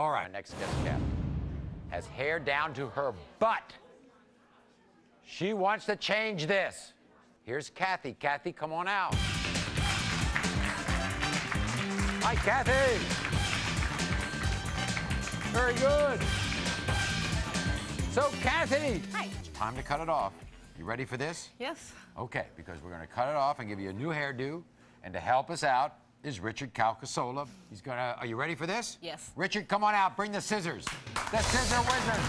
All right. Next guest, has hair down to her butt. She wants to change this. Here's Kathy. Kathy, come on out. Hi, Kathy. Very good. So, Kathy. Hi. It's time to cut it off. You ready for this? Yes. Okay, because we're going to cut it off and give you a new hairdo. And to help us out is Richard Calcasola. He's going to. Are you ready for this? Yes. Richard, come on out. Bring the scissors. The scissor wizard.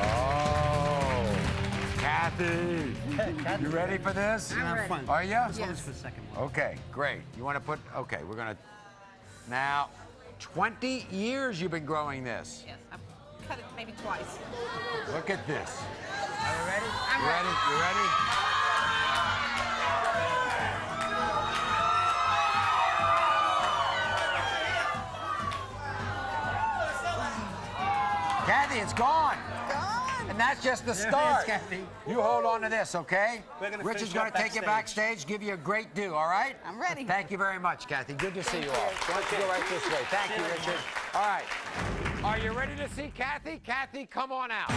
Oh, Kathy. You ready for this? I'm ready. fun. Are you? Yes. for the second one. Okay, great. You want to put. Okay, we're going to. Now, 20 years you've been growing this. Yes. I've cut it maybe twice. Look at this. Are you ready? I'm you ready? You ready? Kathy, it's gone. Gone. And that's just the There it is, start. Kathy. You hold on to this, okay? We're gonna Richard's going to take you backstage, give you a great do, all right? I'm ready. Thank you very much, Kathy. Good to see Thank you you. all. Why don't you go right this way? Thank you, Richard. All right. Are you ready to see Kathy? Kathy, come on out.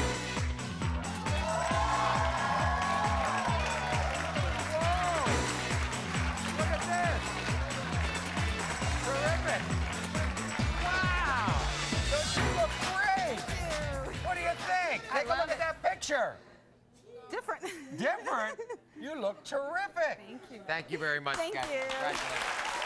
Picture. Different. Different? you look terrific. Thank you. Thank you very much, Thank Kathy. you. Congratulations.